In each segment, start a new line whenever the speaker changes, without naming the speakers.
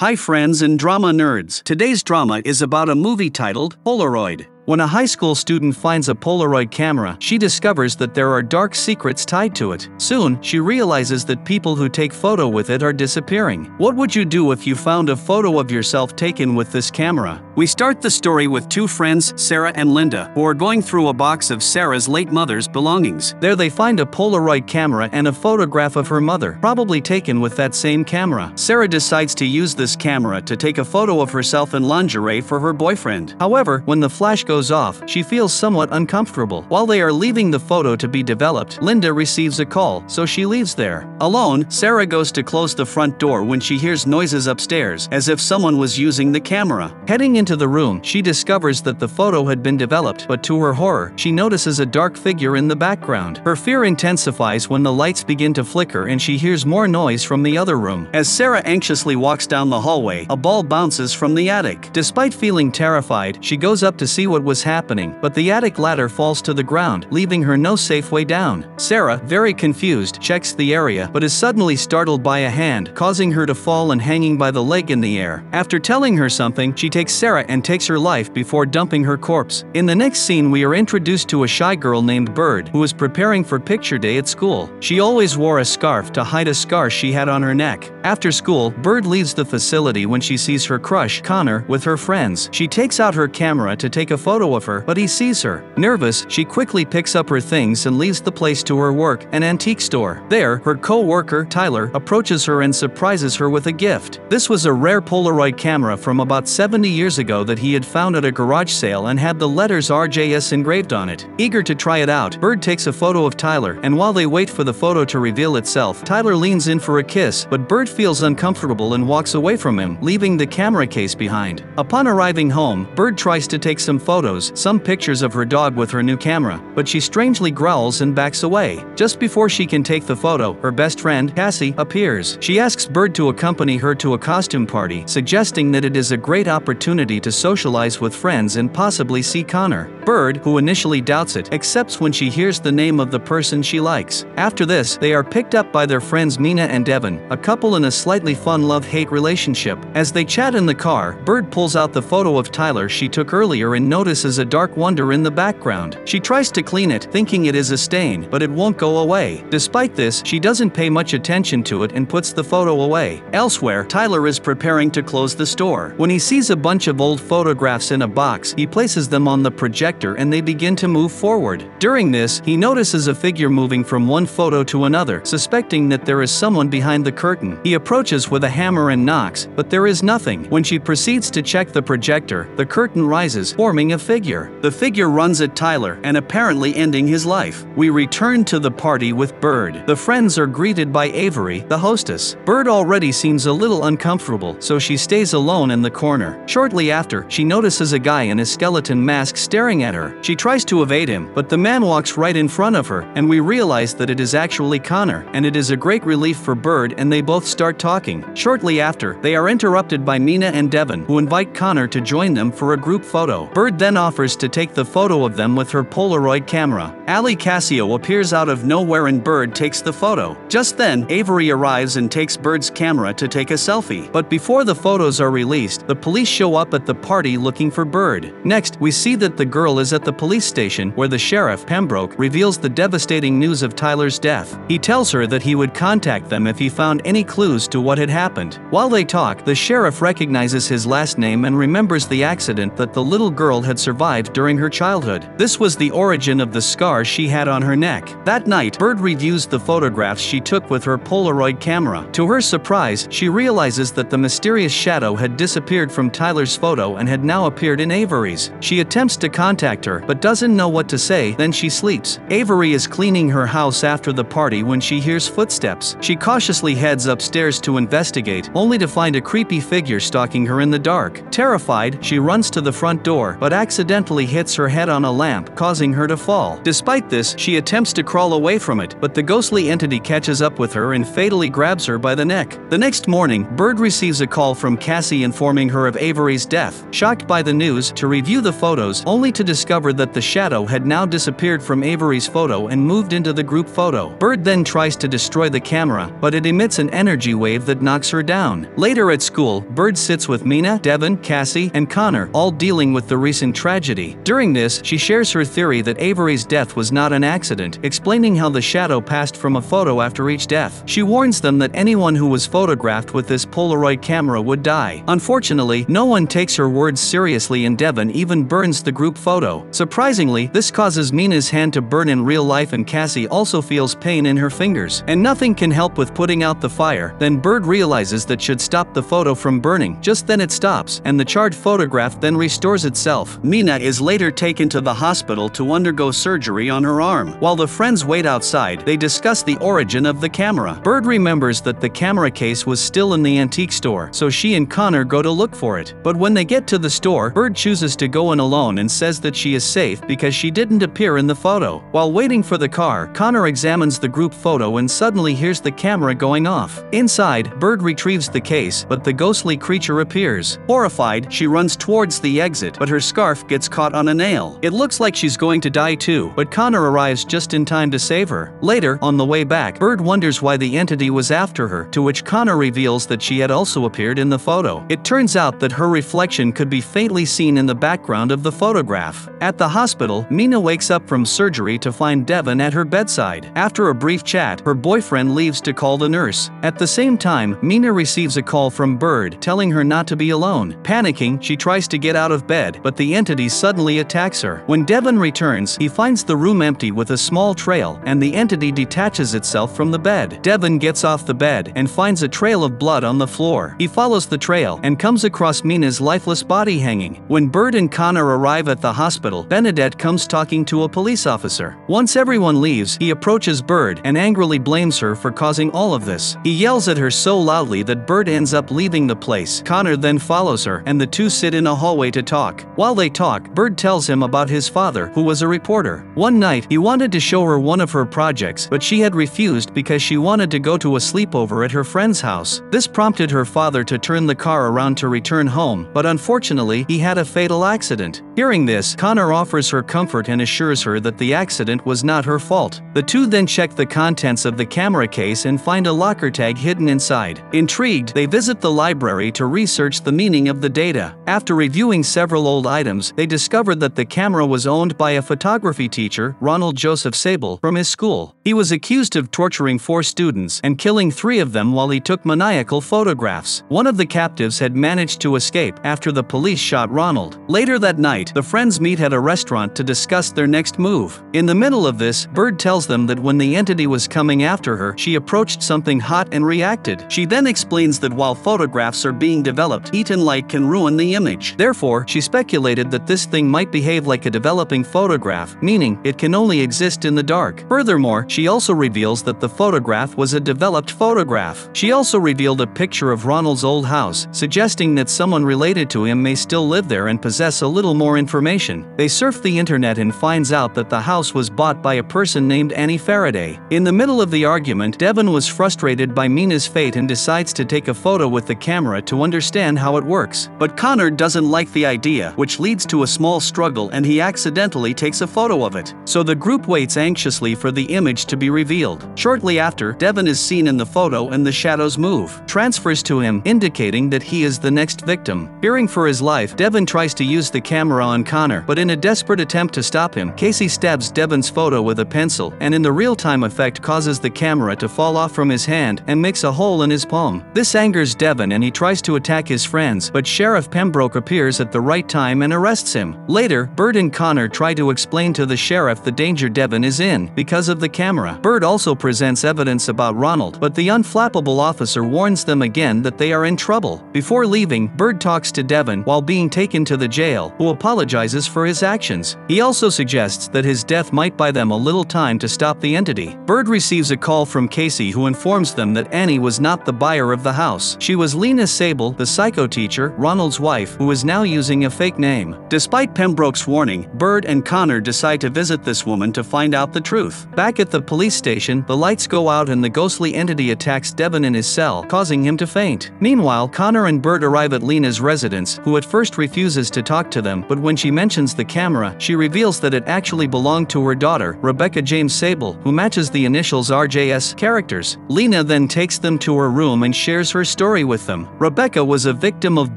Hi, friends and drama nerds. Today's drama is about a movie titled Polaroid. When a high school student finds a Polaroid camera, she discovers that there are dark secrets tied to it. Soon, she realizes that people who take photo with it are disappearing. What would you do if you found a photo of yourself taken with this camera? We start the story with two friends, Sarah and Linda, who are going through a box of Sarah's late mother's belongings. There they find a Polaroid camera and a photograph of her mother, probably taken with that same camera. Sarah decides to use this camera to take a photo of herself in lingerie for her boyfriend. However, when the flash goes goes off, she feels somewhat uncomfortable. While they are leaving the photo to be developed, Linda receives a call, so she leaves there. Alone, Sarah goes to close the front door when she hears noises upstairs, as if someone was using the camera. Heading into the room, she discovers that the photo had been developed, but to her horror, she notices a dark figure in the background. Her fear intensifies when the lights begin to flicker and she hears more noise from the other room. As Sarah anxiously walks down the hallway, a ball bounces from the attic. Despite feeling terrified, she goes up to see what was happening, but the attic ladder falls to the ground, leaving her no safe way down. Sarah, very confused, checks the area but is suddenly startled by a hand, causing her to fall and hanging by the leg in the air. After telling her something, she takes Sarah and takes her life before dumping her corpse. In the next scene, we are introduced to a shy girl named Bird who is preparing for picture day at school. She always wore a scarf to hide a scar she had on her neck. After school, Bird leaves the facility when she sees her crush, Connor, with her friends. She takes out her camera to take a photo of her, but he sees her. Nervous, she quickly picks up her things and leaves the place to her work, an antique store. There, her co-worker, Tyler, approaches her and surprises her with a gift. This was a rare Polaroid camera from about 70 years ago that he had found at a garage sale and had the letters RJS engraved on it. Eager to try it out, Bird takes a photo of Tyler, and while they wait for the photo to reveal itself, Tyler leans in for a kiss, but Bird feels uncomfortable and walks away from him, leaving the camera case behind. Upon arriving home, Bird tries to take some photos photos, some pictures of her dog with her new camera, but she strangely growls and backs away. Just before she can take the photo, her best friend, Cassie, appears. She asks Bird to accompany her to a costume party, suggesting that it is a great opportunity to socialize with friends and possibly see Connor. Bird, who initially doubts it, accepts when she hears the name of the person she likes. After this, they are picked up by their friends Mina and Devon, a couple in a slightly fun love-hate relationship. As they chat in the car, Bird pulls out the photo of Tyler she took earlier and notices notices a dark wonder in the background. She tries to clean it, thinking it is a stain, but it won't go away. Despite this, she doesn't pay much attention to it and puts the photo away. Elsewhere, Tyler is preparing to close the store. When he sees a bunch of old photographs in a box, he places them on the projector and they begin to move forward. During this, he notices a figure moving from one photo to another, suspecting that there is someone behind the curtain. He approaches with a hammer and knocks, but there is nothing. When she proceeds to check the projector, the curtain rises, forming a figure. The figure runs at Tyler and apparently ending his life. We return to the party with Bird. The friends are greeted by Avery, the hostess. Bird already seems a little uncomfortable, so she stays alone in the corner. Shortly after, she notices a guy in a skeleton mask staring at her. She tries to evade him, but the man walks right in front of her, and we realize that it is actually Connor, and it is a great relief for Bird and they both start talking. Shortly after, they are interrupted by Mina and Devon, who invite Connor to join them for a group photo. Bird then offers to take the photo of them with her Polaroid camera. Ali Cassio appears out of nowhere and Bird takes the photo. Just then, Avery arrives and takes Bird's camera to take a selfie. But before the photos are released, the police show up at the party looking for Bird. Next, we see that the girl is at the police station where the sheriff, Pembroke, reveals the devastating news of Tyler's death. He tells her that he would contact them if he found any clues to what had happened. While they talk, the sheriff recognizes his last name and remembers the accident that the little girl had survived during her childhood. This was the origin of the scar she had on her neck. That night, Bird reviews the photographs she took with her Polaroid camera. To her surprise, she realizes that the mysterious shadow had disappeared from Tyler's photo and had now appeared in Avery's. She attempts to contact her, but doesn't know what to say, then she sleeps. Avery is cleaning her house after the party when she hears footsteps. She cautiously heads upstairs to investigate, only to find a creepy figure stalking her in the dark. Terrified, she runs to the front door, but accidentally hits her head on a lamp, causing her to fall. Despite this, she attempts to crawl away from it, but the ghostly entity catches up with her and fatally grabs her by the neck. The next morning, Bird receives a call from Cassie informing her of Avery's death. Shocked by the news, to review the photos, only to discover that the shadow had now disappeared from Avery's photo and moved into the group photo. Bird then tries to destroy the camera, but it emits an energy wave that knocks her down. Later at school, Bird sits with Mina, Devon, Cassie, and Connor, all dealing with the recent tragedy. During this, she shares her theory that Avery's death was not an accident, explaining how the shadow passed from a photo after each death. She warns them that anyone who was photographed with this Polaroid camera would die. Unfortunately, no one takes her words seriously and Devon even burns the group photo. Surprisingly, this causes Mina's hand to burn in real life and Cassie also feels pain in her fingers. And nothing can help with putting out the fire. Then Bird realizes that should stop the photo from burning. Just then it stops, and the charred photograph then restores itself. Mina is later taken to the hospital to undergo surgery on her arm. While the friends wait outside, they discuss the origin of the camera. Bird remembers that the camera case was still in the antique store, so she and Connor go to look for it. But when they get to the store, Bird chooses to go in alone and says that she is safe because she didn't appear in the photo. While waiting for the car, Connor examines the group photo and suddenly hears the camera going off. Inside, Bird retrieves the case, but the ghostly creature appears. Horrified, she runs towards the exit, but her scarf gets caught on a nail. It looks like she's going to die too, but Connor arrives just in time to save her. Later, on the way back, Bird wonders why the entity was after her, to which Connor reveals that she had also appeared in the photo. It turns out that her reflection could be faintly seen in the background of the photograph. At the hospital, Mina wakes up from surgery to find Devon at her bedside. After a brief chat, her boyfriend leaves to call the nurse. At the same time, Mina receives a call from Bird telling her not to be alone. Panicking, she tries to get out of bed, but the entity suddenly attacks her. When Devon returns, he finds the room empty with a small trail, and the entity detaches itself from the bed. Devon gets off the bed and finds a trail of blood on the floor. He follows the trail and comes across Mina's lifeless body hanging. When Bird and Connor arrive at the hospital, Benedette comes talking to a police officer. Once everyone leaves, he approaches Bird and angrily blames her for causing all of this. He yells at her so loudly that Bird ends up leaving the place. Connor then follows her, and the two sit in a hallway to talk. While they talk, Bird tells him about his father, who was a reporter. One night, he wanted to show her one of her projects, but she had refused because she wanted to go to a sleepover at her friend's house. This prompted her father to turn the car around to return home, but unfortunately, he had a fatal accident. Hearing this, Connor offers her comfort and assures her that the accident was not her fault. The two then check the contents of the camera case and find a locker tag hidden inside. Intrigued, they visit the library to research the meaning of the data. After reviewing several old items, they discovered that the camera was owned by a photography teacher, Ronald Joseph Sable, from his school. He was accused of torturing four students and killing three of them while he took maniacal photographs. One of the captives had managed to escape after the police shot Ronald. Later that night, the friends meet at a restaurant to discuss their next move. In the middle of this, Bird tells them that when the entity was coming after her, she approached something hot and reacted. She then explains that while photographs are being developed, heat and light can ruin the image. Therefore, she speculated that this thing might behave like a developing photograph, meaning it can only exist in the dark. Furthermore, she also reveals that the photograph was a developed photograph. She also revealed a picture of Ronald's old house, suggesting that someone related to him may still live there and possess a little more information. They surf the internet and finds out that the house was bought by a person named Annie Faraday. In the middle of the argument, Devon was frustrated by Mina's fate and decides to take a photo with the camera to understand how it works. But Connor doesn't like the idea, which leads to a small struggle and he accidentally takes a photo of it. So the group waits anxiously for the image to be revealed. Shortly after, Devon is seen in the photo and the shadows move. Transfers to him, indicating that he is the next victim. Fearing for his life, Devon tries to use the camera on Connor, but in a desperate attempt to stop him, Casey stabs Devon's photo with a pencil, and in the real-time effect causes the camera to fall off from his hand and makes a hole in his palm. This angers Devon and he tries to attack his friends, but Sheriff Pembroke appears at the right time and arrests him. Later, Bird and Connor try to explain to the sheriff the danger Devon is in because of the camera. Bird also presents evidence about Ronald, but the unflappable officer warns them again that they are in trouble. Before leaving, Bird talks to Devon while being taken to the jail, who apologizes for his actions. He also suggests that his death might buy them a little time to stop the entity. Bird receives a call from Casey who informs them that Annie was not the buyer of the house. She was Lena Sable, the psycho teacher, Ronald's wife, who is now using a fake name. Shame. Despite Pembroke's warning, Bird and Connor decide to visit this woman to find out the truth. Back at the police station, the lights go out and the ghostly entity attacks Devon in his cell, causing him to faint. Meanwhile, Connor and Bird arrive at Lena's residence, who at first refuses to talk to them, but when she mentions the camera, she reveals that it actually belonged to her daughter, Rebecca James Sable, who matches the initials RJS characters. Lena then takes them to her room and shares her story with them. Rebecca was a victim of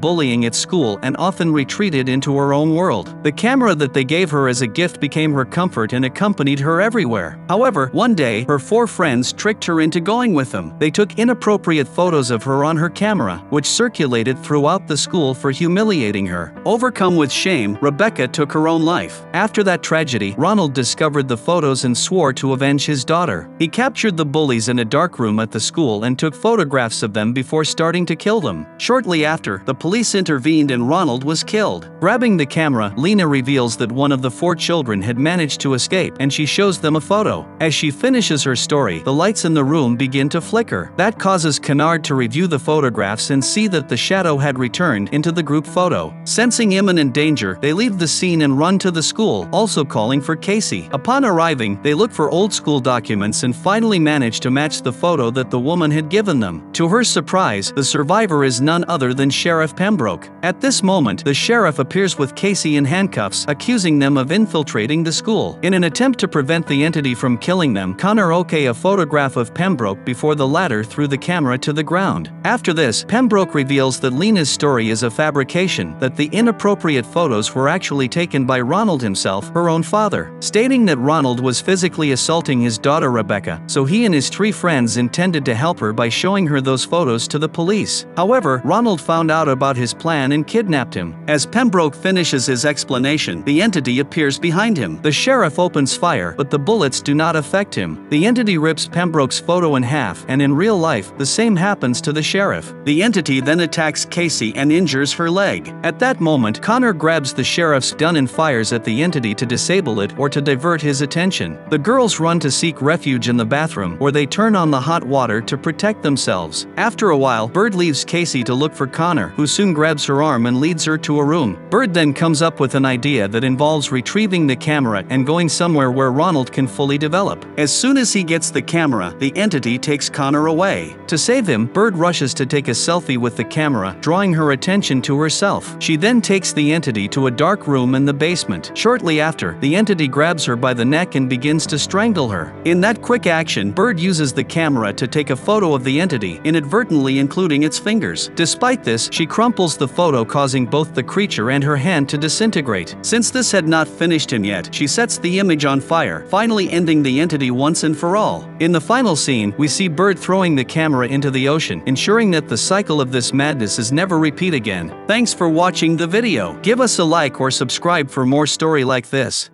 bullying at school and often retreated into her own world. The camera that they gave her as a gift became her comfort and accompanied her everywhere. However, one day, her four friends tricked her into going with them. They took inappropriate photos of her on her camera, which circulated throughout the school for humiliating her. Overcome with shame, Rebecca took her own life. After that tragedy, Ronald discovered the photos and swore to avenge his daughter. He captured the bullies in a dark room at the school and took photographs of them before starting to kill them. Shortly after, the police intervened and Ronald was killed. Grabbing the camera, Lena reveals that one of the four children had managed to escape and she shows them a photo. As she finishes her story, the lights in the room begin to flicker. That causes Connor to review the photographs and see that the shadow had returned into the group photo. Sensing imminent danger, they leave the scene and run to the school, also calling for Casey. Upon arriving, they look for old school documents and finally manage to match the photo that the woman had given them. To her surprise, the survivor is none other than Sheriff Pembroke. At this moment, the sheriff appears with Casey in handcuffs, accusing them of infiltrating the school. In an attempt to prevent the entity from killing them, Connor okay a photograph of Pembroke before the latter threw the camera to the ground. After this, Pembroke reveals that Lena's story is a fabrication, that the inappropriate photos were actually taken by Ronald himself, her own father, stating that Ronald was physically assaulting his daughter Rebecca, so he and his three friends intended to help her by showing her those photos to the police. However, Ronald found out about his plan and kidnapped him. As Pembroke finishes his explanation, the entity appears behind him. The sheriff opens fire, but the bullets do not affect him. The entity rips Pembroke's photo in half, and in real life, the same happens to the sheriff. The entity then attacks Casey and injures her leg. At that moment, Connor grabs the sheriff's gun and fires at the entity to disable it or to divert his attention. The girls run to seek refuge in the bathroom, where they turn on the hot water to protect themselves. After a while, Bird leaves Casey to look for Connor, who soon grabs her arm and leads her to a room. Bird then comes up with an idea that involves retrieving the camera and going somewhere where Ronald can fully develop. As soon as he gets the camera, the entity takes Connor away. To save him, Bird rushes to take a selfie with the camera, drawing her attention to herself. She then takes the entity to a dark room in the basement. Shortly after, the entity grabs her by the neck and begins to strangle her. In that quick action, Bird uses the camera to take a photo of the entity, inadvertently including its fingers. Despite this, she crumples the photo causing both the creature and her hand to disintegrate. Since this had not finished him yet, she sets the image on fire, finally ending the entity once and for all. In the final scene, we see Bird throwing the camera into the ocean, ensuring that the cycle of this madness is never repeat again. Thanks for watching the video. Give us a like or subscribe for more story like this.